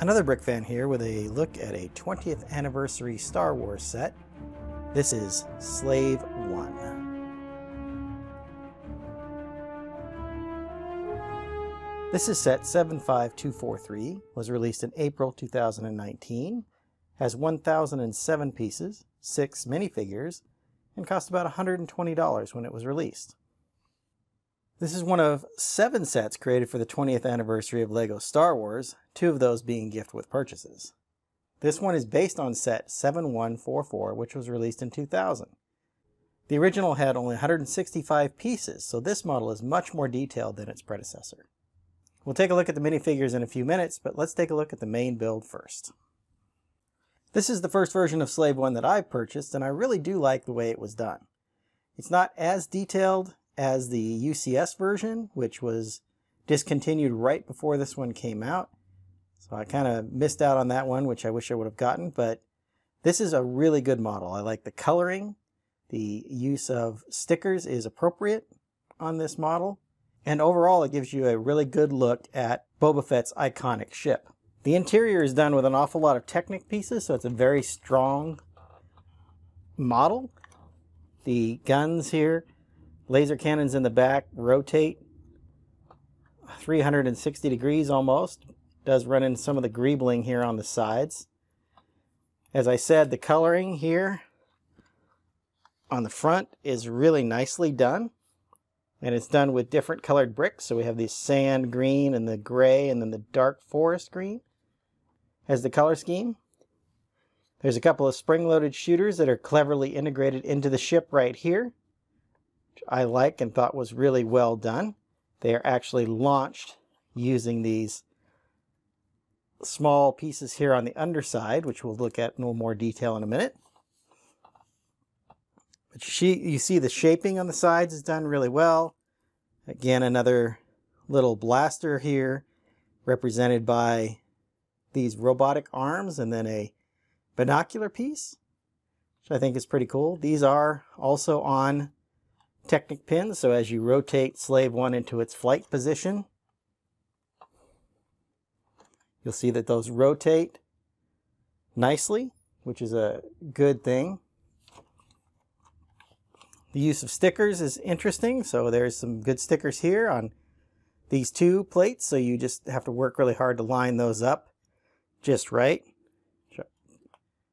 Another Brick fan here with a look at a 20th anniversary Star Wars set. This is Slave 1. This is set 75243, was released in April 2019, has 1,007 pieces, 6 minifigures, and cost about $120 when it was released. This is one of seven sets created for the 20th anniversary of LEGO Star Wars, two of those being gift with purchases. This one is based on set 7144, which was released in 2000. The original had only 165 pieces, so this model is much more detailed than its predecessor. We'll take a look at the minifigures in a few minutes, but let's take a look at the main build first. This is the first version of Slave 1 that I've purchased, and I really do like the way it was done. It's not as detailed as the UCS version, which was discontinued right before this one came out. So I kind of missed out on that one, which I wish I would have gotten, but this is a really good model. I like the coloring. The use of stickers is appropriate on this model. And overall, it gives you a really good look at Boba Fett's iconic ship. The interior is done with an awful lot of Technic pieces, so it's a very strong model. The guns here Laser cannons in the back rotate 360 degrees almost. Does run into some of the greebling here on the sides. As I said, the coloring here on the front is really nicely done. And it's done with different colored bricks. So we have the sand green and the gray and then the dark forest green as the color scheme. There's a couple of spring-loaded shooters that are cleverly integrated into the ship right here. I like and thought was really well done. They are actually launched using these small pieces here on the underside, which we'll look at in a little more detail in a minute. But she, you see the shaping on the sides is done really well. Again, another little blaster here represented by these robotic arms and then a binocular piece, which I think is pretty cool. These are also on Technic pins. So as you rotate slave one into its flight position, you'll see that those rotate nicely, which is a good thing. The use of stickers is interesting. So there's some good stickers here on these two plates. So you just have to work really hard to line those up just right.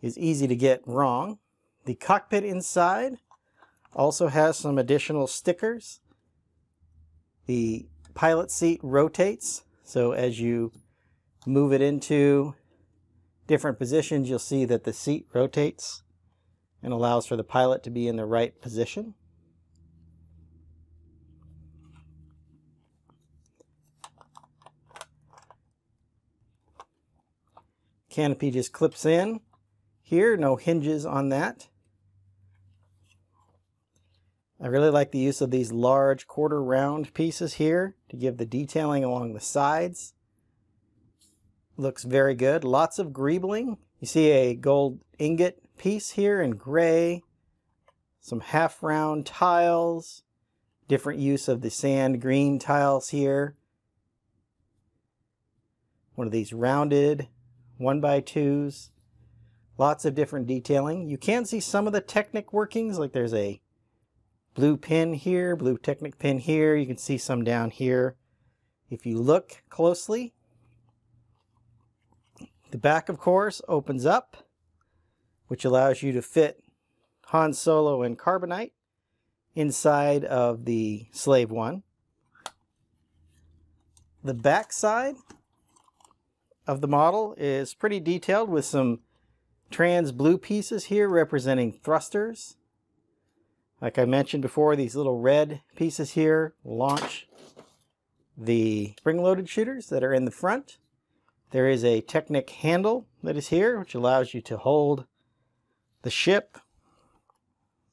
Is easy to get wrong. The cockpit inside also has some additional stickers. The pilot seat rotates, so as you move it into different positions, you'll see that the seat rotates and allows for the pilot to be in the right position. Canopy just clips in here, no hinges on that. I really like the use of these large quarter round pieces here to give the detailing along the sides. Looks very good. Lots of greebling. You see a gold ingot piece here in gray. Some half round tiles. Different use of the sand green tiles here. One of these rounded one by twos. Lots of different detailing. You can see some of the Technic workings, like there's a blue pin here, blue Technic pin here. You can see some down here. If you look closely, the back, of course, opens up, which allows you to fit Han Solo and Carbonite inside of the Slave One. The back side of the model is pretty detailed with some trans blue pieces here representing thrusters like I mentioned before, these little red pieces here launch the spring-loaded shooters that are in the front. There is a Technic handle that is here, which allows you to hold the ship,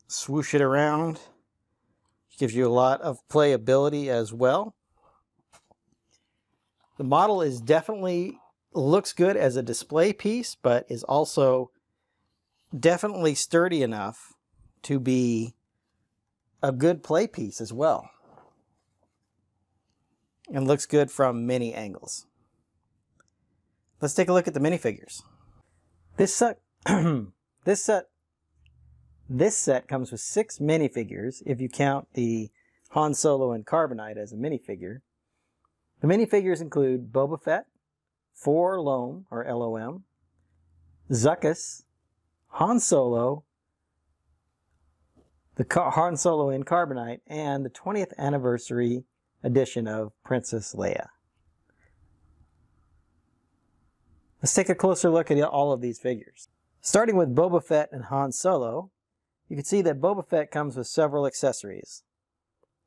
swoosh it around. Gives you a lot of playability as well. The model is definitely looks good as a display piece, but is also definitely sturdy enough to be a good play piece as well. And looks good from many angles. Let's take a look at the minifigures. This set, this set, this set comes with six minifigures if you count the Han Solo and Carbonite as a minifigure. The minifigures include Boba Fett, 4-LOM or LOM, Zuckuss, Han Solo, the Han Solo in Carbonite, and the 20th anniversary edition of Princess Leia. Let's take a closer look at all of these figures. Starting with Boba Fett and Han Solo, you can see that Boba Fett comes with several accessories.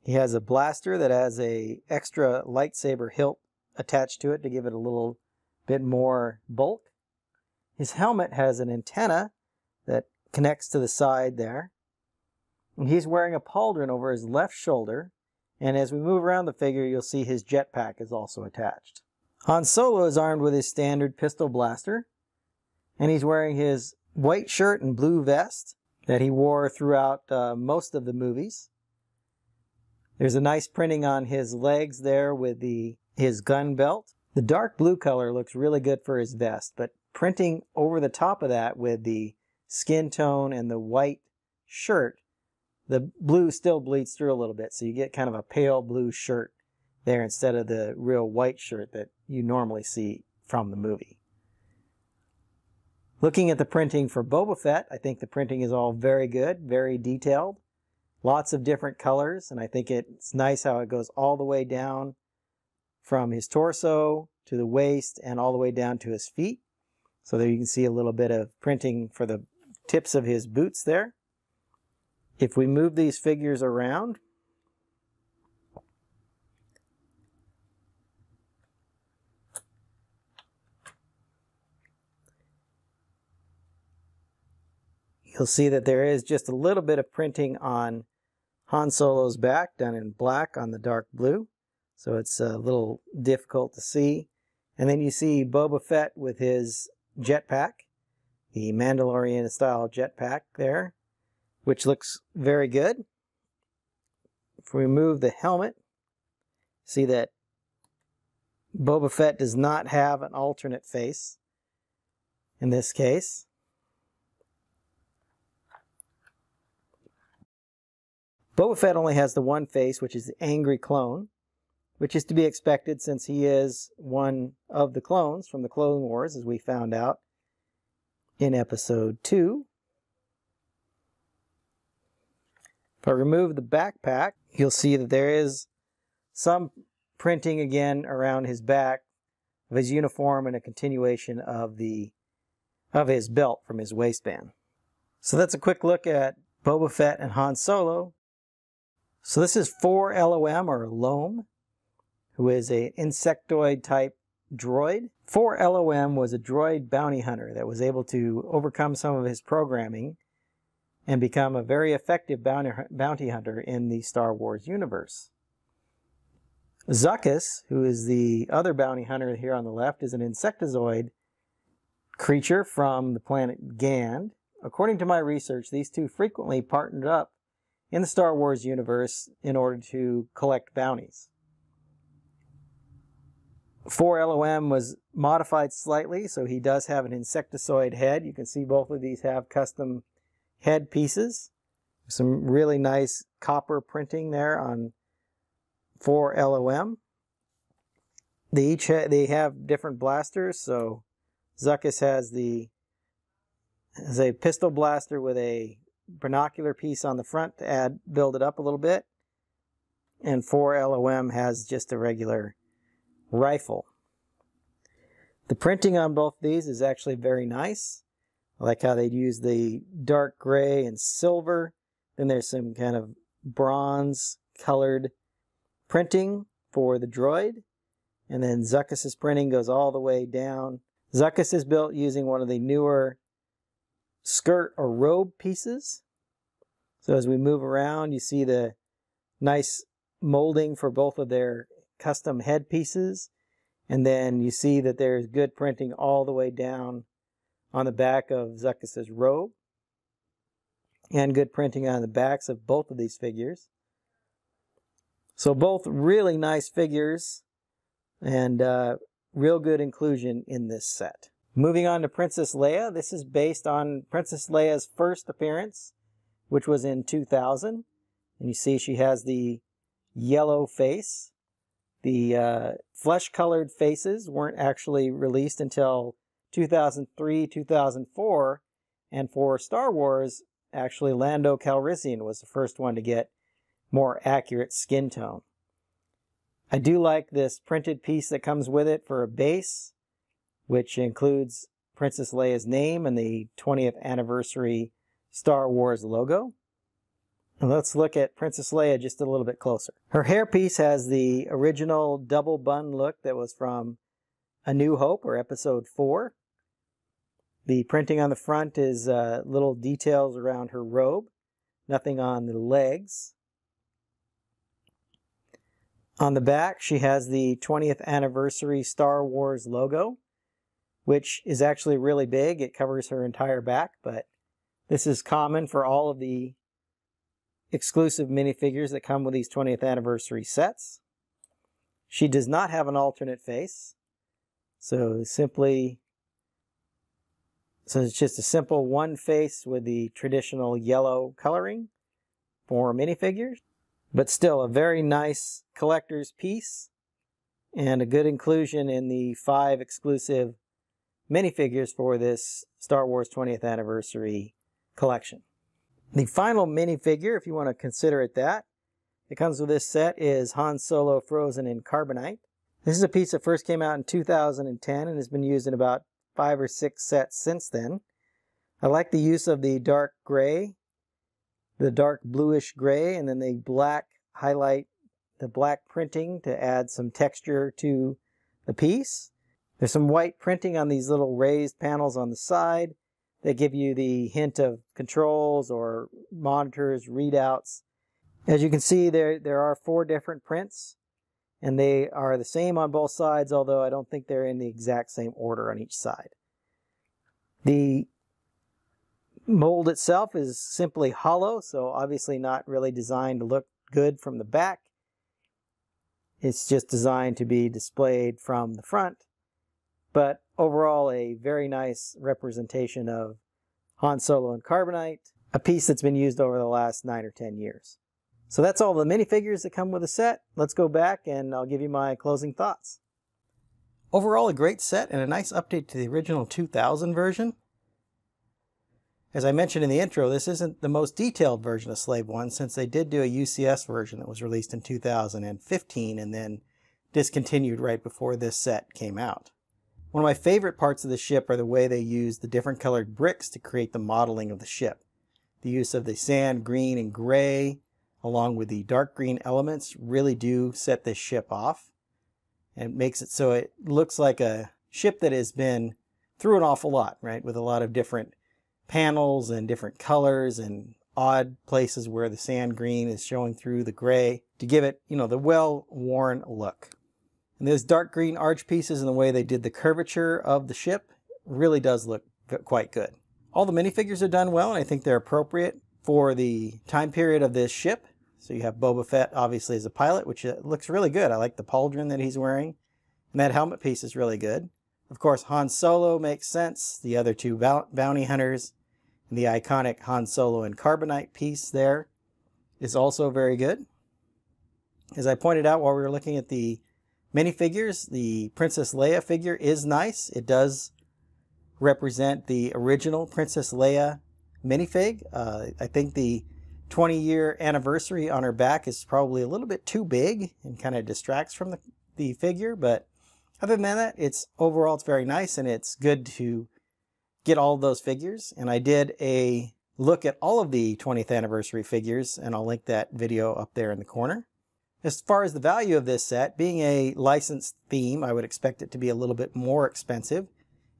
He has a blaster that has a extra lightsaber hilt attached to it to give it a little bit more bulk. His helmet has an antenna that connects to the side there. He's wearing a pauldron over his left shoulder. And as we move around the figure, you'll see his jetpack is also attached. Han Solo is armed with his standard pistol blaster. And he's wearing his white shirt and blue vest that he wore throughout uh, most of the movies. There's a nice printing on his legs there with the his gun belt. The dark blue color looks really good for his vest, but printing over the top of that with the skin tone and the white shirt, the blue still bleeds through a little bit. So you get kind of a pale blue shirt there instead of the real white shirt that you normally see from the movie. Looking at the printing for Boba Fett, I think the printing is all very good, very detailed. Lots of different colors, and I think it's nice how it goes all the way down from his torso to the waist and all the way down to his feet. So there you can see a little bit of printing for the tips of his boots there. If we move these figures around, you'll see that there is just a little bit of printing on Han Solo's back done in black on the dark blue. So it's a little difficult to see. And then you see Boba Fett with his jetpack, the Mandalorian style jetpack there, which looks very good. If we remove the helmet, see that Boba Fett does not have an alternate face in this case. Boba Fett only has the one face, which is the angry clone, which is to be expected since he is one of the clones from the Clone Wars, as we found out in episode 2. If I remove the backpack, you'll see that there is some printing again around his back of his uniform and a continuation of the of his belt from his waistband. So that's a quick look at Boba Fett and Han Solo so this is 4-LOM or Loam, who is an insectoid type droid. 4-LOM was a droid bounty hunter that was able to overcome some of his programming and become a very effective bounty hunter in the Star Wars universe. Zuckuss, who is the other bounty hunter here on the left, is an insectozoid creature from the planet Gand. According to my research, these two frequently partnered up in the Star Wars universe in order to collect bounties. 4-LOM was modified slightly, so he does have an insectozoid head. You can see both of these have custom head pieces. Some really nice copper printing there on 4-LOM. They each ha they have different blasters, so Zuckuss has the has a pistol blaster with a binocular piece on the front to add, build it up a little bit. And 4-LOM has just a regular rifle. The printing on both these is actually very nice. I like how they'd use the dark gray and silver. Then there's some kind of bronze colored printing for the droid. And then Zuckuss's printing goes all the way down. Zuckuss is built using one of the newer skirt or robe pieces. So as we move around, you see the nice molding for both of their custom head pieces. And then you see that there's good printing all the way down on the back of Zuckuss's robe. And good printing on the backs of both of these figures. So both really nice figures. And uh, real good inclusion in this set. Moving on to Princess Leia, this is based on Princess Leia's first appearance, which was in 2000. And you see she has the yellow face. The uh, flesh-colored faces weren't actually released until 2003, 2004. And for Star Wars, actually Lando Calrissian was the first one to get more accurate skin tone. I do like this printed piece that comes with it for a base, which includes Princess Leia's name and the 20th anniversary Star Wars logo. And let's look at Princess Leia just a little bit closer. Her hairpiece has the original double bun look that was from A New Hope or Episode 4. The printing on the front is uh, little details around her robe, nothing on the legs. On the back, she has the 20th anniversary Star Wars logo, which is actually really big. It covers her entire back, but this is common for all of the exclusive minifigures that come with these 20th anniversary sets. She does not have an alternate face. So simply, so it's just a simple one face with the traditional yellow coloring for minifigures but still a very nice collector's piece and a good inclusion in the five exclusive minifigures for this Star Wars 20th anniversary collection. The final minifigure, if you want to consider it that, it comes with this set is Han Solo frozen in carbonite. This is a piece that first came out in 2010 and has been used in about five or six sets since then. I like the use of the dark gray the dark bluish gray and then the black highlight the black printing to add some texture to the piece. There's some white printing on these little raised panels on the side that give you the hint of controls or monitors, readouts. As you can see, there, there are four different prints, and they are the same on both sides, although I don't think they're in the exact same order on each side. The mold itself is simply hollow, so obviously not really designed to look good from the back. It's just designed to be displayed from the front, but overall a very nice representation of Han Solo and Carbonite, a piece that's been used over the last 9 or 10 years. So that's all the minifigures that come with the set. Let's go back and I'll give you my closing thoughts. Overall a great set and a nice update to the original 2000 version. As I mentioned in the intro, this isn't the most detailed version of Slave 1 since they did do a UCS version that was released in 2015 and then discontinued right before this set came out. One of my favorite parts of the ship are the way they use the different colored bricks to create the modeling of the ship. The use of the sand green and gray along with the dark green elements really do set this ship off and makes it so it looks like a ship that has been through an awful lot, right? With a lot of different panels and different colors and odd places where the sand green is showing through the gray to give it, you know, the well-worn look. And those dark green arch pieces and the way they did the curvature of the ship really does look quite good. All the minifigures are done well and I think they're appropriate for the time period of this ship. So you have Boba Fett obviously as a pilot, which uh, looks really good. I like the pauldron that he's wearing. And that helmet piece is really good. Of course, Han Solo makes sense. The other two bounty hunters and the iconic Han Solo and Carbonite piece there is also very good. As I pointed out while we were looking at the minifigures, the Princess Leia figure is nice. It does represent the original Princess Leia minifig. Uh, I think the 20 year anniversary on her back is probably a little bit too big and kind of distracts from the, the figure, but other than that, it's overall it's very nice and it's good to get all those figures. And I did a look at all of the 20th anniversary figures, and I'll link that video up there in the corner. As far as the value of this set, being a licensed theme, I would expect it to be a little bit more expensive.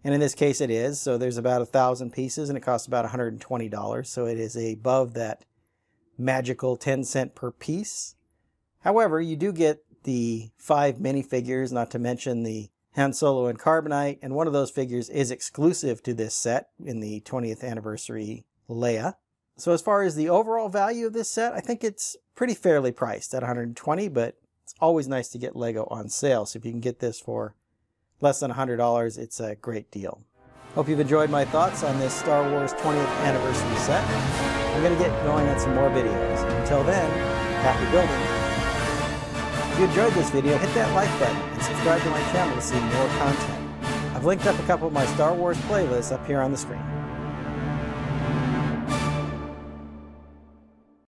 And in this case it is. So there's about a thousand pieces and it costs about $120. So it is above that magical 10 cent per piece. However, you do get the five minifigures, not to mention the Han Solo and Carbonite, and one of those figures is exclusive to this set in the 20th anniversary Leia. So as far as the overall value of this set, I think it's pretty fairly priced at 120, but it's always nice to get Lego on sale. So if you can get this for less than $100, it's a great deal. Hope you've enjoyed my thoughts on this Star Wars 20th anniversary set. I'm going to get going on some more videos. Until then, happy building. If you enjoyed this video, hit that like button and subscribe to my channel to see more content. I've linked up a couple of my Star Wars playlists up here on the screen.